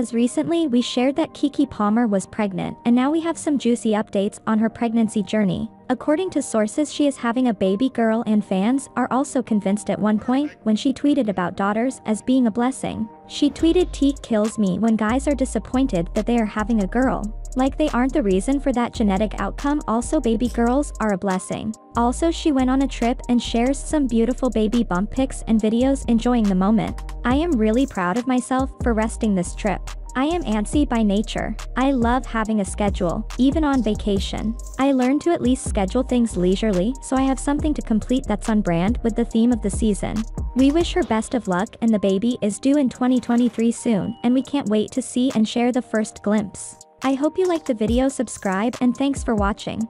As recently we shared that Keke Palmer was pregnant and now we have some juicy updates on her pregnancy journey. According to sources she is having a baby girl and fans are also convinced at one point when she tweeted about daughters as being a blessing. She tweeted Teak kills me when guys are disappointed that they are having a girl. Like they aren't the reason for that genetic outcome also baby girls are a blessing. Also she went on a trip and shares some beautiful baby bump pics and videos enjoying the moment. I am really proud of myself for resting this trip. I am antsy by nature. I love having a schedule, even on vacation. I learned to at least schedule things leisurely so I have something to complete that's on brand with the theme of the season. We wish her best of luck and the baby is due in 2023 soon and we can't wait to see and share the first glimpse. I hope you liked the video subscribe and thanks for watching.